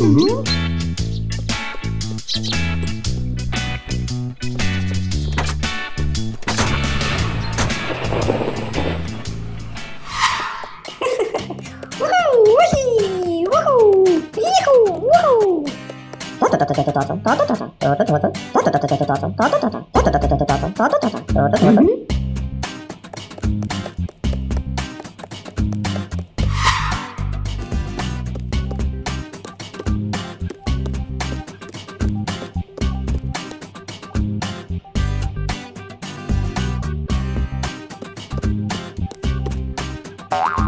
Mm-hmm. Mm-hmm. you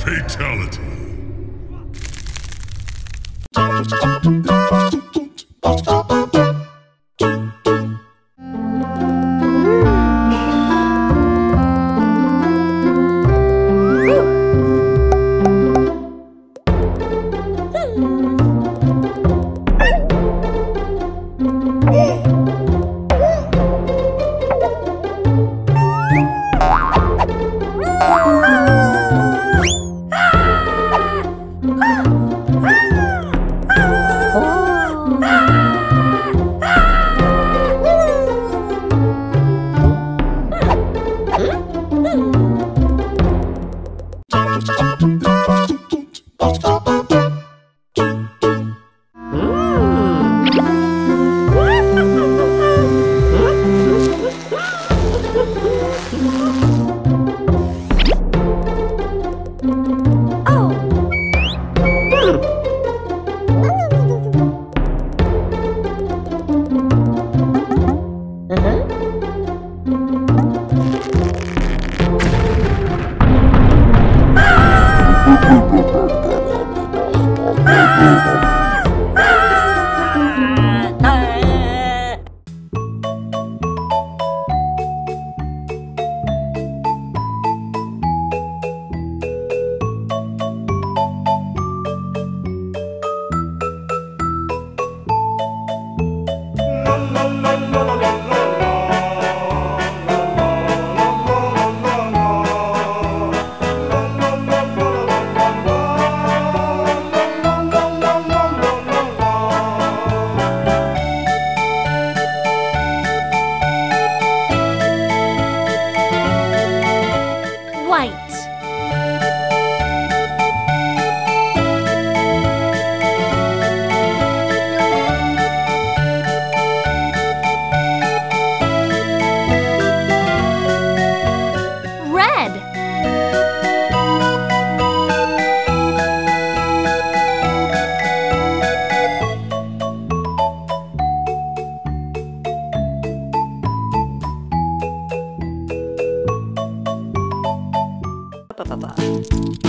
Fatality. 啊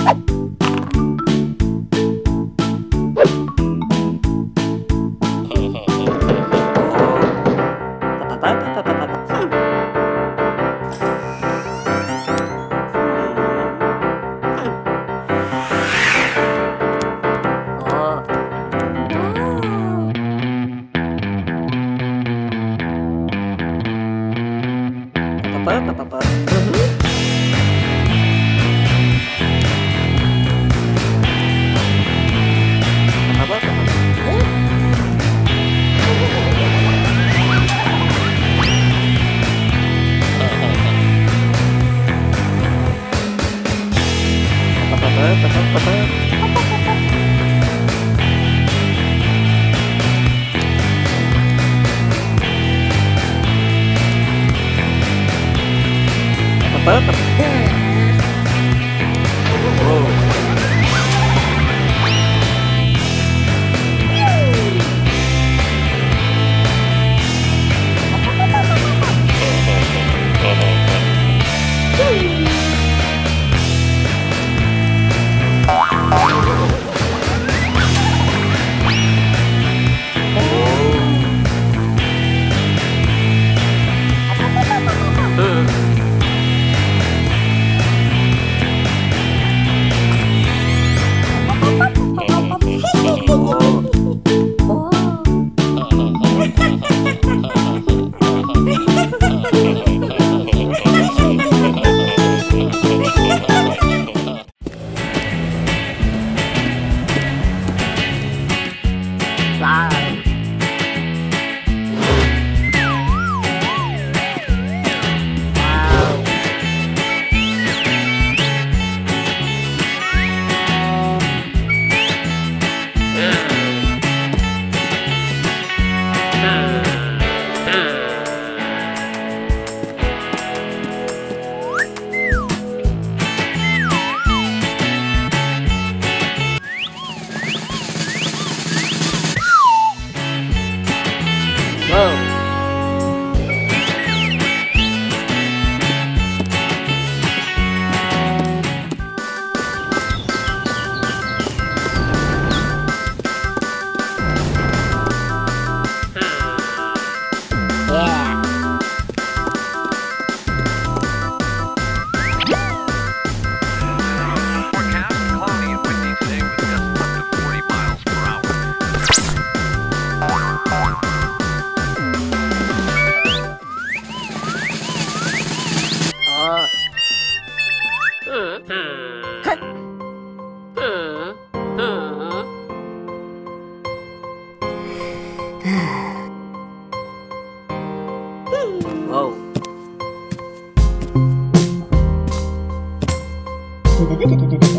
you apa 对对对对。